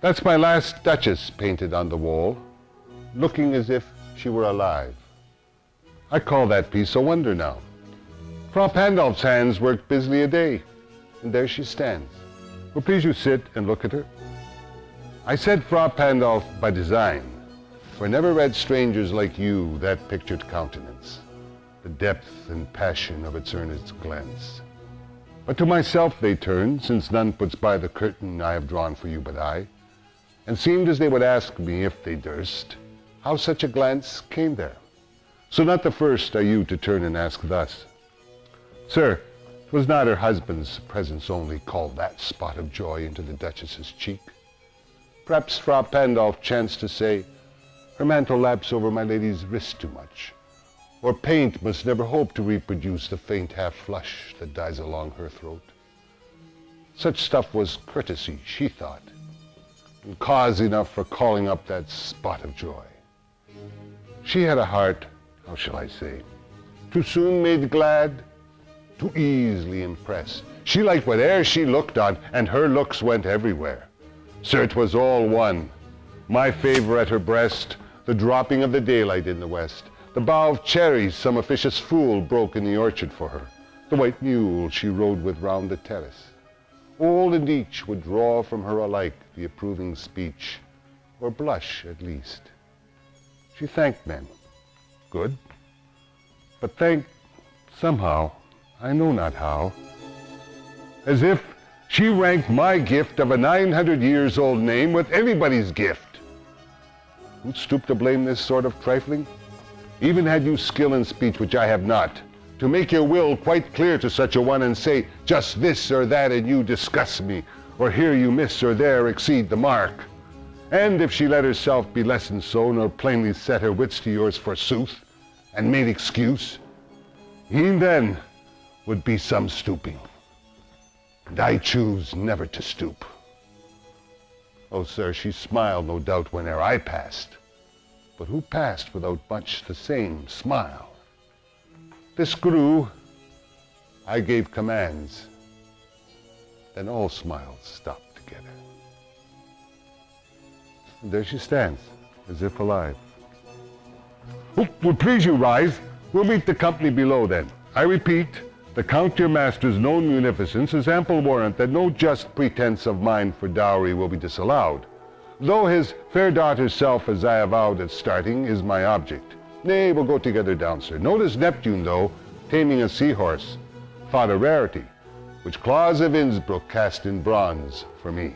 That's my last Duchess painted on the wall, looking as if she were alive. I call that piece a wonder now. Fra Pandolf's hands worked busily a day, and there she stands. Will please you sit and look at her? I said Fra Pandolf by design, for never read strangers like you that pictured countenance, the depth and passion of its earnest glance. But to myself they turn, since none puts by the curtain I have drawn for you but I, and seemed as they would ask me, if they durst, how such a glance came there. So not the first are you to turn and ask thus. sir. 'twas not her husband's presence only called that spot of joy into the Duchess's cheek. Perhaps Fra Pandolf chanced to say, her mantle laps over my lady's wrist too much, or paint must never hope to reproduce the faint half-flush that dies along her throat. Such stuff was courtesy, she thought, cause enough for calling up that spot of joy. She had a heart, how shall I say, too soon made glad, too easily impressed. She liked whate'er she looked on, and her looks went everywhere. Sir, 'twas all one. My favor at her breast, the dropping of the daylight in the west, the bough of cherries some officious fool broke in the orchard for her, the white mule she rode with round the terrace. All and each would draw from her alike the approving speech, or blush at least. She thanked men. Good. But thanked somehow, I know not how, as if she ranked my gift of a 900 years old name with anybody's gift. Who'd stoop to blame this sort of trifling? even had you skill in speech which I have not, to make your will quite clear to such a one and say just this or that and you disgust me, or here you miss or there exceed the mark. And if she let herself be lessoned so, nor plainly set her wits to yours forsooth, and made excuse, e'en then would be some stooping. And I choose never to stoop. Oh, sir, she smiled no doubt whene'er I passed but who passed without much the same smile? This grew, I gave commands, then all smiles stopped together. And there she stands, as if alive. Would please you rise? We'll meet the company below then. I repeat, the Count your master's known munificence is ample warrant that no just pretense of mine for dowry will be disallowed though his fair daughter's self, as I avowed at starting, is my object. Nay, we'll go together down, sir. Notice Neptune, though, taming a seahorse, thought a rarity, which Claus of Innsbruck cast in bronze for me.